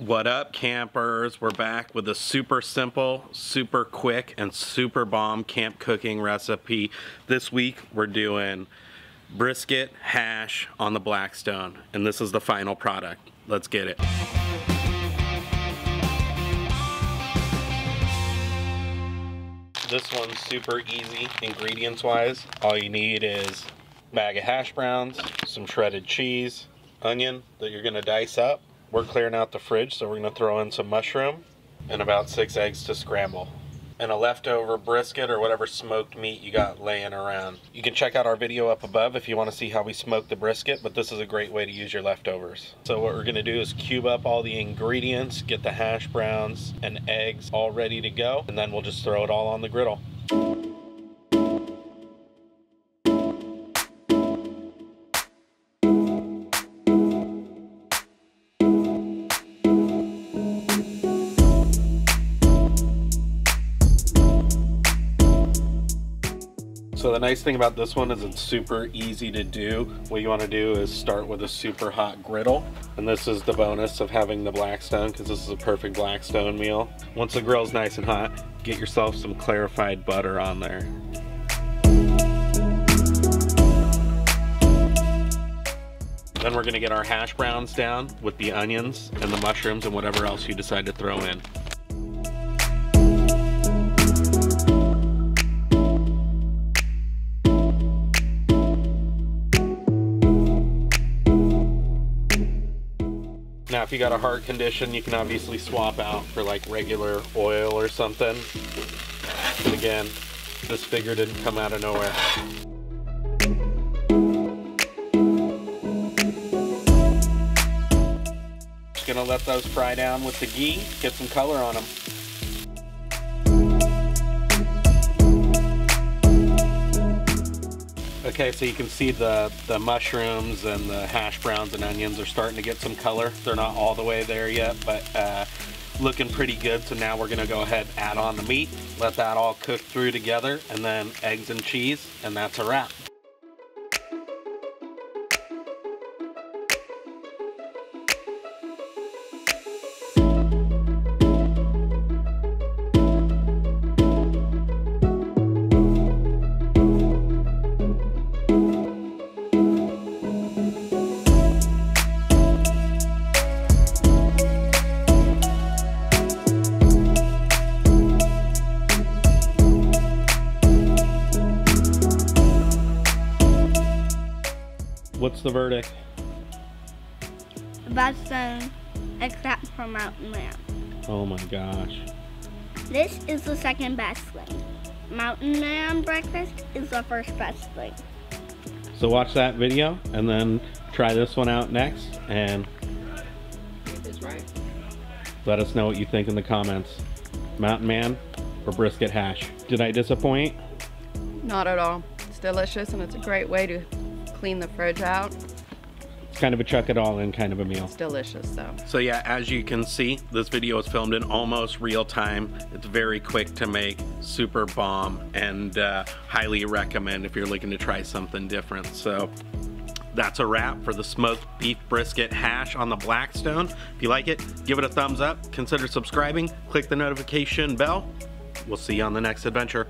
What up, campers? We're back with a super simple, super quick, and super bomb camp cooking recipe. This week, we're doing brisket hash on the Blackstone, and this is the final product. Let's get it. This one's super easy ingredients wise. All you need is bag of hash browns, some shredded cheese, onion that you're gonna dice up. We're clearing out the fridge, so we're gonna throw in some mushroom and about six eggs to scramble. And a leftover brisket or whatever smoked meat you got laying around. You can check out our video up above if you wanna see how we smoke the brisket, but this is a great way to use your leftovers. So what we're gonna do is cube up all the ingredients, get the hash browns and eggs all ready to go, and then we'll just throw it all on the griddle. So the nice thing about this one is it's super easy to do. What you want to do is start with a super hot griddle. And this is the bonus of having the Blackstone because this is a perfect Blackstone meal. Once the grill's nice and hot, get yourself some clarified butter on there. Then we're gonna get our hash browns down with the onions and the mushrooms and whatever else you decide to throw in. Now, if you got a heart condition, you can obviously swap out for like regular oil or something. Again, this figure didn't come out of nowhere. Just gonna let those fry down with the ghee, get some color on them. Okay, so you can see the, the mushrooms and the hash browns and onions are starting to get some color. They're not all the way there yet, but uh, looking pretty good. So now we're gonna go ahead and add on the meat, let that all cook through together, and then eggs and cheese, and that's a wrap. What's the verdict? Best thing, except for Mountain Man. Oh my gosh. This is the second best thing. Mountain Man breakfast is the first best thing. So watch that video and then try this one out next and let us know what you think in the comments. Mountain Man or brisket hash. Did I disappoint? Not at all. It's delicious and it's a great way to clean the fridge out. It's kind of a chuck it all in kind of a meal. It's delicious though. So yeah, as you can see, this video is filmed in almost real time. It's very quick to make, super bomb, and uh, highly recommend if you're looking to try something different. So that's a wrap for the smoked beef brisket hash on the Blackstone. If you like it, give it a thumbs up, consider subscribing, click the notification bell. We'll see you on the next adventure.